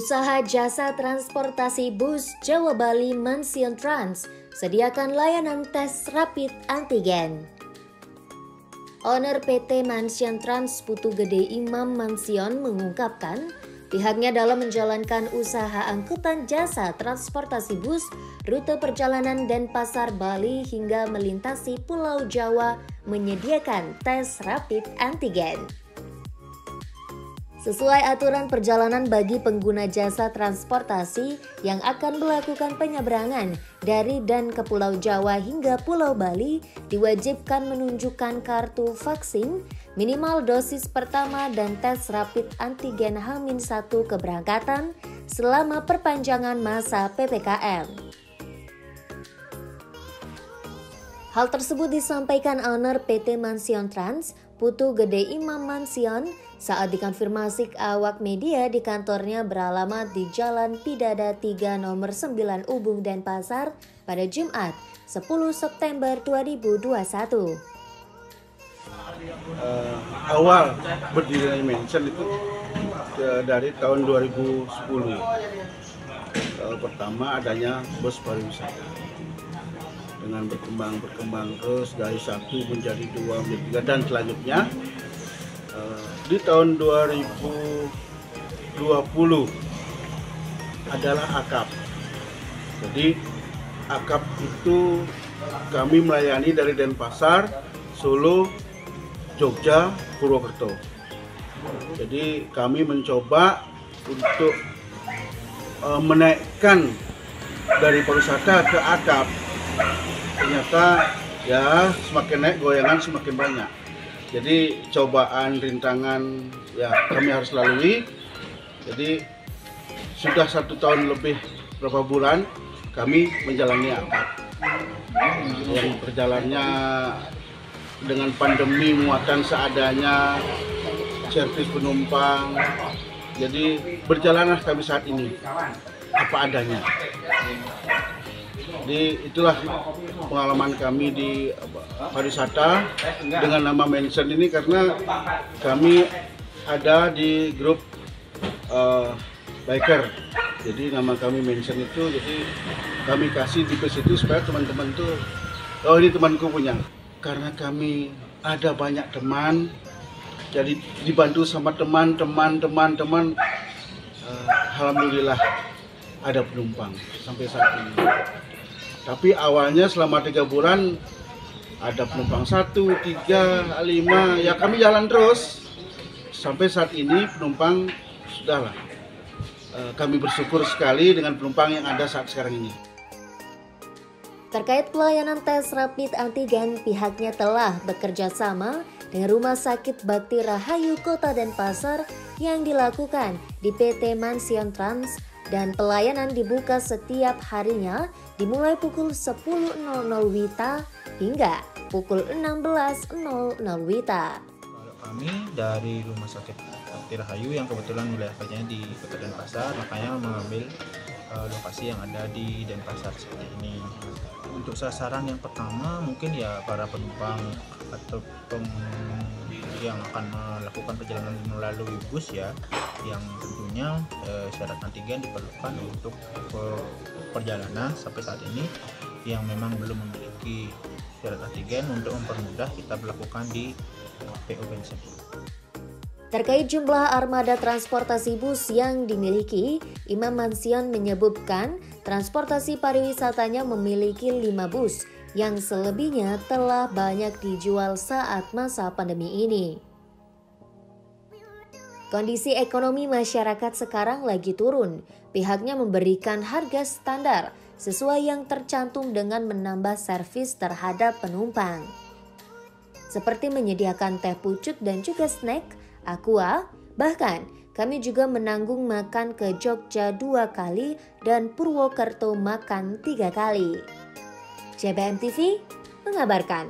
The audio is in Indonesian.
Usaha jasa transportasi bus Jawa Bali Mansion Trans sediakan layanan tes rapid antigen. Owner PT Mansion Trans Putu Gede Imam Mansion mengungkapkan, pihaknya dalam menjalankan usaha angkutan jasa transportasi bus rute perjalanan Denpasar Bali hingga melintasi Pulau Jawa menyediakan tes rapid antigen. Sesuai aturan perjalanan bagi pengguna jasa transportasi yang akan melakukan penyeberangan dari dan ke Pulau Jawa hingga Pulau Bali, diwajibkan menunjukkan kartu vaksin, minimal dosis pertama dan tes rapid antigen H-1 keberangkatan selama perpanjangan masa PPKM. Hal tersebut disampaikan owner PT Mansion Trans, Putu Gede Imam Mansion, saat dikonfirmasi awak media di kantornya beralamat di Jalan Pidada 3 nomor 9 Ubung Denpasar pada Jumat 10 September 2021. Uh, awal berdirinya Mansion itu uh, dari tahun 2010. Uh, pertama adanya bus pariwisata dengan berkembang berkembang terus dari satu menjadi dua menjadi tiga dan selanjutnya uh, di tahun 2020 adalah akap. Jadi akap itu kami melayani dari Denpasar Solo Jogja Purwokerto. Jadi kami mencoba untuk uh, menaikkan dari pariwisata ke akap ternyata ya semakin naik goyangan semakin banyak. Jadi cobaan rintangan ya kami harus lalui. Jadi sudah satu tahun lebih berapa bulan kami menjalani akad. Yang berjalannya dengan pandemi muatan seadanya servis penumpang. Jadi berjalanlah kami saat ini. Apa adanya jadi itulah pengalaman kami di pariwisata dengan nama Mention ini karena kami ada di grup uh, biker. Jadi nama kami Mention itu jadi kami kasih di situ supaya teman-teman tuh oh ini temanku punya. Karena kami ada banyak teman jadi dibantu sama teman-teman teman-teman uh, alhamdulillah ada penumpang sampai saat ini. Tapi awalnya selama tiga bulan ada penumpang satu, tiga, lima, ya kami jalan terus sampai saat ini penumpang sudahlah. Eh, kami bersyukur sekali dengan penumpang yang ada saat sekarang ini. Terkait pelayanan tes rapid antigen, pihaknya telah bekerja sama dengan Rumah Sakit Bakti Rahayu Kota Denpasar yang dilakukan di PT Mansion Trans dan pelayanan dibuka setiap harinya dimulai pukul 10.00 WITA hingga pukul 16.00 WITA. Kalau kami dari Rumah Sakit Tirahayu yang kebetulan wilayah kerjanya di Kota Denpasar, makanya mengambil uh, lokasi yang ada di Denpasar seperti ini. Untuk sasaran yang pertama mungkin ya para penumpang atau pem yang akan melakukan perjalanan melalui bus ya yang tentunya eh, syarat antigen diperlukan untuk perjalanan sampai saat ini yang memang belum memiliki syarat antigen untuk mempermudah kita melakukan di PO bensin. Terkait jumlah armada transportasi bus yang dimiliki, Imam Mansion menyebutkan transportasi pariwisatanya memiliki 5 bus yang selebihnya telah banyak dijual saat masa pandemi ini. Kondisi ekonomi masyarakat sekarang lagi turun. Pihaknya memberikan harga standar sesuai yang tercantum dengan menambah servis terhadap penumpang. Seperti menyediakan teh pucuk dan juga snack, aqua, bahkan kami juga menanggung makan ke Jogja dua kali dan Purwokerto makan tiga kali. JBM TV mengabarkan.